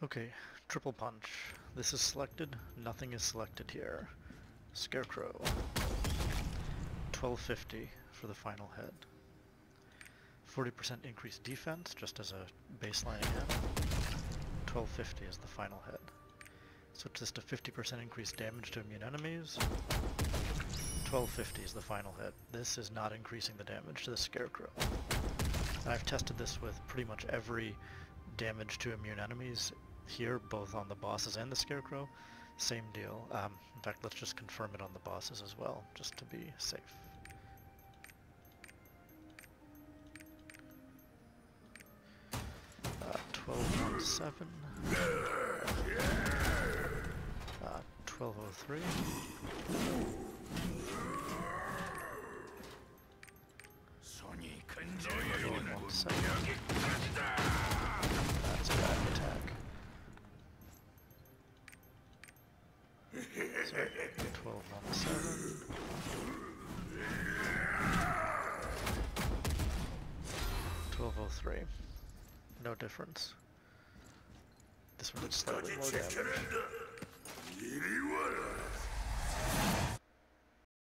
Okay, triple punch. This is selected, nothing is selected here. Scarecrow. 1250 for the final head. 40% increased defense, just as a baseline again. 1250 is the final. So it's just a 50% increased damage to immune enemies. 1250 is the final hit. This is not increasing the damage to the Scarecrow. And I've tested this with pretty much every damage to immune enemies here, both on the bosses and the Scarecrow. Same deal. Um, in fact, let's just confirm it on the bosses as well, just to be safe. Uh, 1217. Uh, 1203. 12 on 7. Twelve oh three. No difference. This one did slightly more damage.